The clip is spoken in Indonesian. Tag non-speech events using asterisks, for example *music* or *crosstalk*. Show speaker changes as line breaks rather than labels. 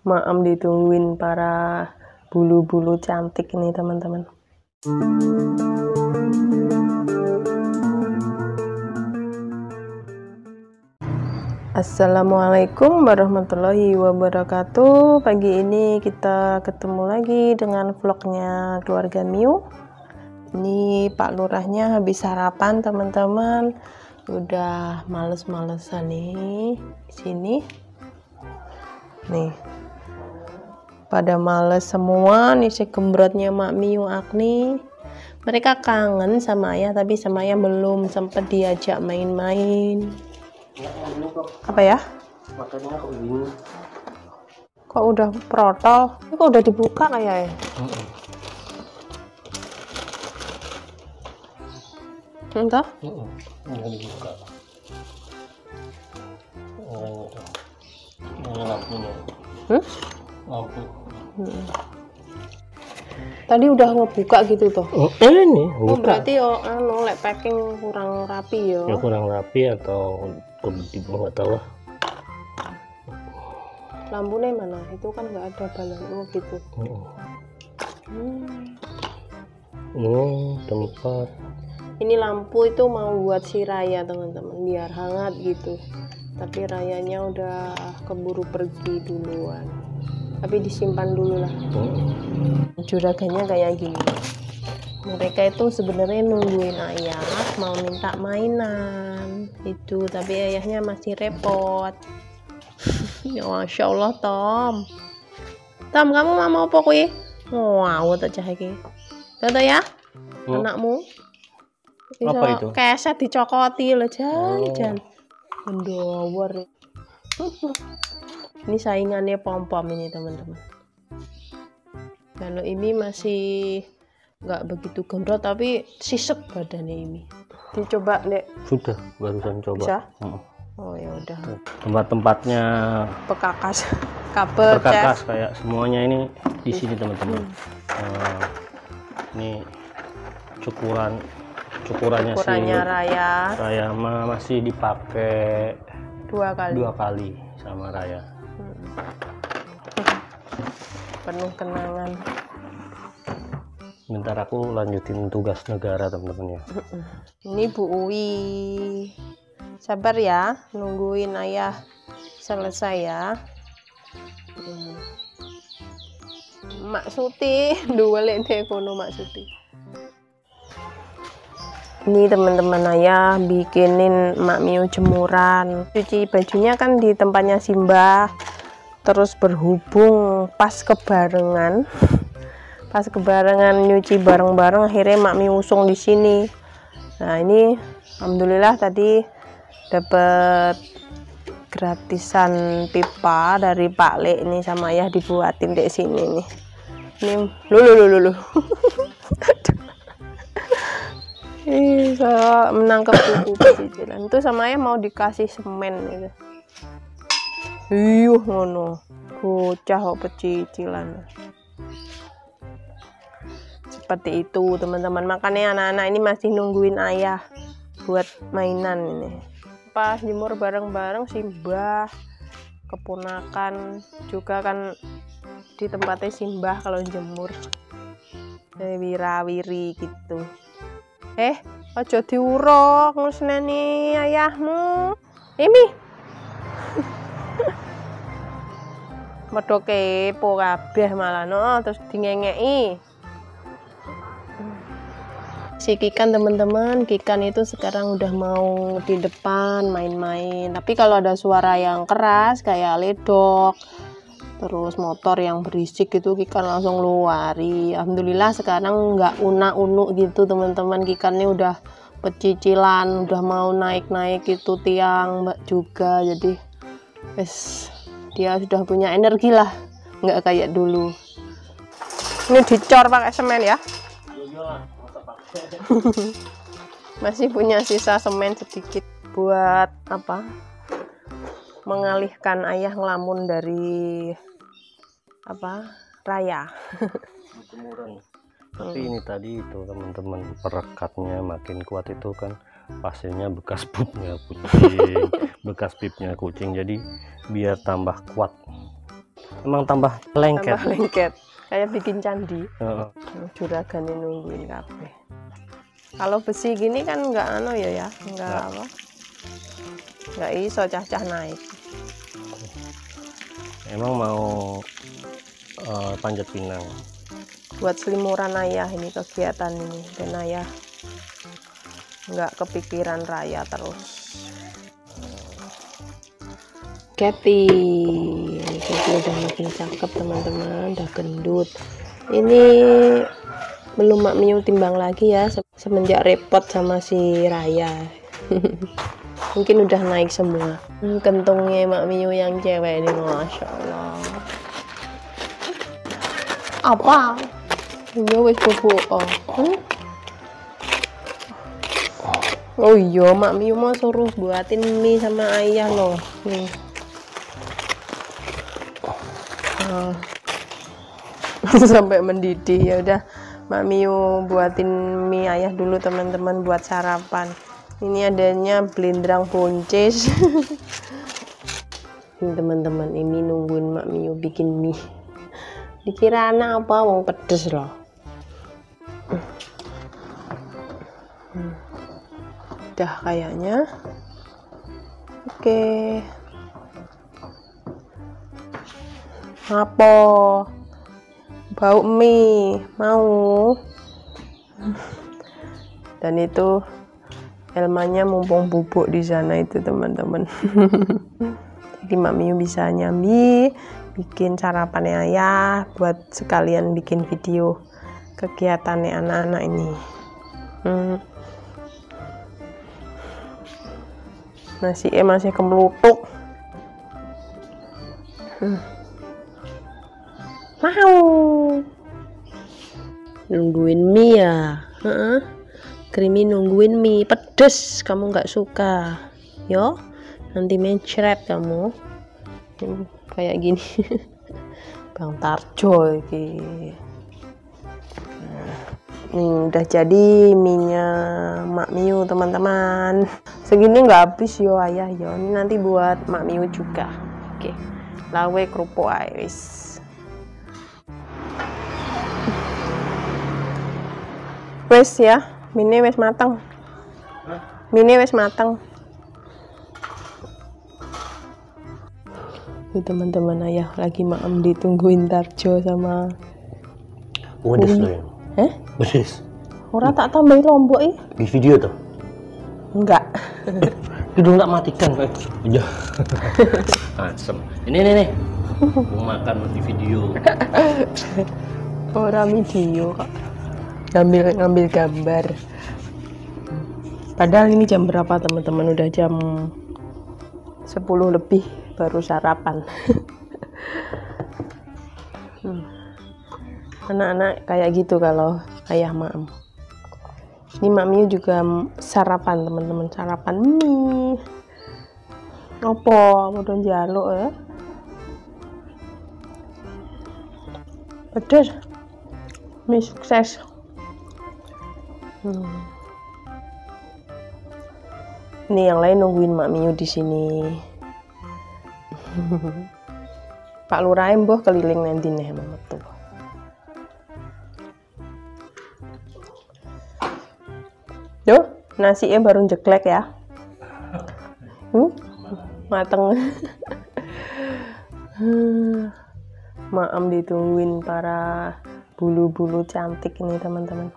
maam ditungguin para bulu-bulu cantik ini teman-teman. Assalamualaikum warahmatullahi wabarakatuh. Pagi ini kita ketemu lagi dengan vlognya keluarga Miu. Ini Pak Lurahnya habis sarapan teman-teman. Udah males-malesan nih sini. Nih Pada males semua nih si gembrotnya Mak Miu Agni. Mereka kangen sama ayah tapi sama ayah belum sempat diajak main-main. Apa ya?
Makanya kok gini
kok udah protol? Ini kok udah dibuka kayak ya entah
nggak dibuka. Oh
hmm? Hmm. tadi udah ngebuka gitu tuh
oh ini
oh berarti oh anu lek packing kurang rapi ya?
Ya kurang rapi atau bawah nggak tahu lah.
Lampunya mana? Itu kan nggak ada balon oh gitu.
Mm.
hmm.
oh tempat.
Ini lampu itu mau buat si Raya teman-teman. Biar hangat gitu. Tapi Rayanya udah keburu pergi duluan tapi disimpan dulu lah.
Mm.
juragannya kayak gini. Mereka itu sebenarnya nungguin ayah mau minta mainan itu tapi ayahnya masih repot. *laughs* Ya masya Allah Tom. Tom kamu mau apa kue wow tak cah iki ya
Hmm.
anakmu?
Apa
Iso
itu?
keset dicokoti loh jan
Oh.
jan. Mendower *laughs* ini saingannya pom pom ini teman-teman. Kalau ini masih nggak begitu gembrot tapi sisek badannya ini dicoba dek
sudah barusan coba.
Bisa?
Mm.
oh ya udah.
Tempat-tempatnya
pekakas. Kabel
perkakas
cas
kayak semuanya ini di sini teman-teman. Nah, ini cukuran cukurannya
ukurannya
sih
raya.
Mah masih dipakai
dua kali.
dua kali sama Raya
penuh kenangan
bentar aku lanjutin tugas negara teman-teman ya
Ini Bu Uwi. Sabar ya, nungguin ayah selesai ya. Hmm. Mak Suti, *laughs* dua deh kono Mak Suti. Ini teman-teman ayah bikinin Mak Miu jemuran. Cuci bajunya kan di tempatnya Simbah. Terus berhubung pas kebarengan. Pas kebarengan nyuci bareng-bareng akhirnya Mak Miu usung di sini. Nah ini alhamdulillah tadi dapat gratisan pipa dari Pak Le ini sama ayah dibuatin di sini nih. Ini lulu lulu lulu. *laughs* Ih, saya menangkap pecicilan itu sama ayah mau dikasih semen gitu. Iyuh ngono. Bocah kok pecicilan. Seperti itu teman-teman. Makanya anak-anak ini masih nungguin ayah buat mainan ini. Pas jemur bareng-bareng simbah keponakan. Juga kan di tempatnya simbah kalau jemur. Wirawiri gitu. Eh ojo diuruk ngusneni ayahmu. Ini Medho kepo kabeh malah no. Terus dingengeki. Si Kikan teman-teman Kikan itu sekarang udah mau di depan main-main. Tapi kalau ada suara yang keras kayak ledok terus motor yang berisik gitu Kikan langsung luari Alhamdulillah sekarang nggak unak-unuk gitu teman-teman. Kikan ini udah pecicilan udah mau naik-naik itu tiang mbak juga. Jadi wes dia sudah punya energi lah. Nggak kayak dulu. Ini dicor pakai semen ya. *laughs* Masih punya sisa semen sedikit buat apa? Mengalihkan ayah ngelamun dari apa? Raya.
Tapi ini tadi itu teman-teman perekatnya makin kuat itu kan pasirnya bekas pupnya kucing *laughs* bekas pipnya kucing. Jadi biar tambah kuat. Emang tambah lengket.
Tambah lengket. Kayak bikin candi.
Heeh.
juragan ini nungguin kabeh. Kalau besi gini kan nggak anu ya ya? Nggak
Nggak.
apa? Nggak iso cah-cah naik.
Emang mau eh, panjat pinang?
Buat selimuran ayah ini kegiatan ini. Dan ayah nggak kepikiran raya terus. Kathy Kathy udah makin cakep teman-teman. Udah gendut. Ini belum mak Miu timbang lagi ya se- semenjak repot sama si Raya. *laughs* Mungkin udah naik semua. Hmm, kentungnya mak Miu yang cewek ini masya Allah. Apa? Iya wis bobo. Oh Hmm? Oh iya mak Miu mau suruh buatin mie sama ayah loh. Nih. Ah. *laughs* sampai mendidih ya udah. Mak Miu buatin mie ayah dulu teman-teman buat sarapan. Ini adanya blendrang buncis. *laughs* Ini teman-teman ini nungguin mak Miu bikin mie. Dikira anak apa wong pedes loh. Hmm. Udah kayaknya. Oke. Apa? Bau mie. Mau. Dan itu Elmanya mumpung bubuk di sana itu teman-teman. *laughs* Jadi Mak Miu bisa nyambi bikin sarapannya ayah buat sekalian bikin video kegiatannya anak-anak ini. Hmm. Nasi eh masih kemelutuk Hmm. mau. Nungguin mie ya. Krimi nungguin mie. Pedes kamu nggak suka. Yo nanti mencret kamu. Hmm, kayak gini. *laughs* Bang Tarjo iki. Nih udah jadi minyak Mak Miu teman-teman. Segini nggak habis yo ayah yo. Ini nanti buat Mak Miu juga. Oke. Lawe kerupuk ae wis. Wis ya, mine wis mateng. Mine wis mateng. Ini teman-teman ayah lagi maem ditungguin Tarjo sama
Pedes loh ya.
Eh?
Pedes.
Ora tak tambahin lombok ih.
Di video tuh.
Enggak.
Hidung tak matikan kayak. Iya. *laughs* Asem. Ini nih nih. Mau makan di video.
Ora video kok. Ngambil ngambil gambar. Padahal ini jam berapa teman-teman? Udah jam 10 lebih baru sarapan. *laughs* Hmm. Anak-anak kayak gitu kalau ayah maem. Ini Miu juga sarapan teman-teman, sarapan mie. Apa? Mau jaluk ya? Pedes. Mie sukses. Hmm. Ini yang lain nungguin Mak Miu di sini. *laughs* Pak Lurah mbah keliling nanti nih metu. Duh, nasinya baru jeklek ya. Hmm? Mateng. *laughs* Maam ditungguin para bulu-bulu cantik ini teman-teman.